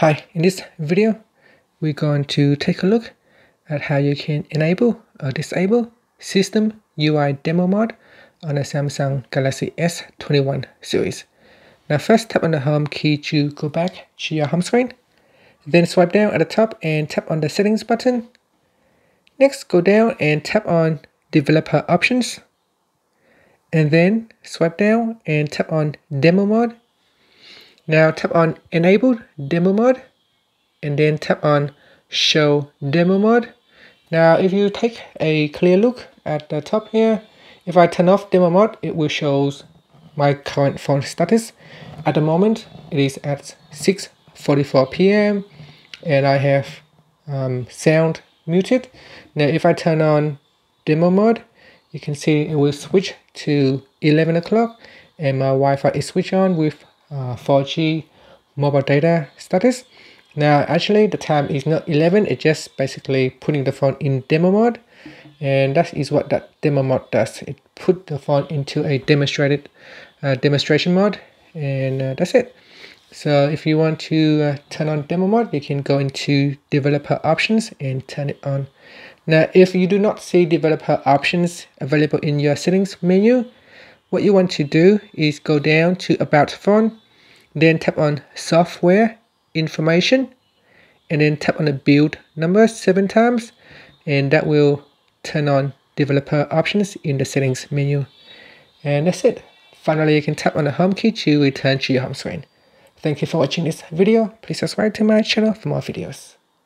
Hi, in this video, we're going to take a look at how you can enable or disable System UI Demo Mode on the Samsung Galaxy S21 series. Now first tap on the home key to go back to your home screen. Then swipe down at the top and tap on the settings button. Next go down and tap on developer options. And then swipe down and tap on demo mode now tap on enable demo mode and then tap on show demo mode. Now if you take a clear look at the top here, if I turn off demo mode, it will show my current phone status. At the moment, it is at 6.44 p.m. and I have um, sound muted. Now if I turn on demo mode, you can see it will switch to 11 o'clock and my Wi-Fi is switched on with 4G mobile data status. Now actually the time is not 11, it's just basically putting the phone in demo mode and that is what that demo mode does. It put the phone into a demonstrated uh, demonstration mode and uh, that's it. So if you want to uh, turn on demo mode, you can go into developer options and turn it on. Now, if you do not see developer options available in your settings menu, what you want to do is go down to about phone then tap on software information and then tap on the build number seven times and that will turn on developer options in the settings menu. And that's it. Finally you can tap on the home key to return to your home screen. Thank you for watching this video. Please subscribe to my channel for more videos